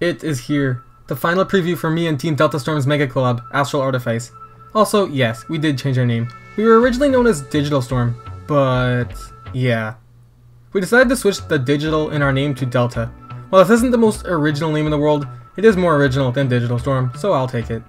It is here. The final preview for me and Team Delta Storm's mega collab, Astral Artifice. Also, yes, we did change our name. We were originally known as Digital Storm, but yeah. We decided to switch the digital in our name to Delta. While this isn't the most original name in the world, it is more original than Digital Storm, so I'll take it.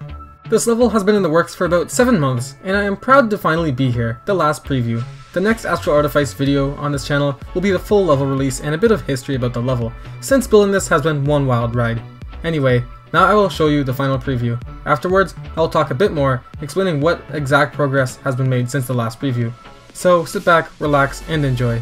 This level has been in the works for about 7 months, and I am proud to finally be here, the last preview. The next Astral Artifice video on this channel will be the full level release and a bit of history about the level, since building this has been one wild ride. Anyway, now I will show you the final preview. Afterwards, I will talk a bit more, explaining what exact progress has been made since the last preview. So sit back, relax, and enjoy.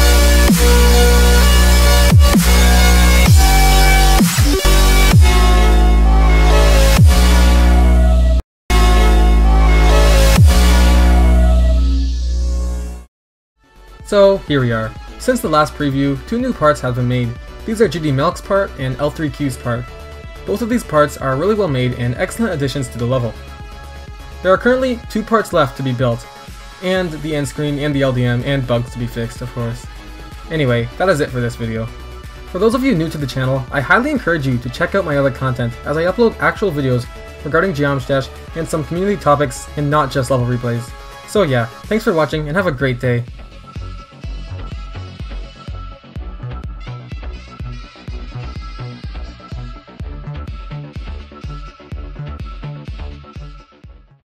So here we are. Since the last preview, two new parts have been made. These are GD Melk's part and L3Q's part. Both of these parts are really well made and excellent additions to the level. There are currently two parts left to be built, and the end screen and the LDM and bugs to be fixed, of course. Anyway, that is it for this video. For those of you new to the channel, I highly encourage you to check out my other content as I upload actual videos regarding Geometry Dash and some community topics and not just level replays. So yeah, thanks for watching and have a great day.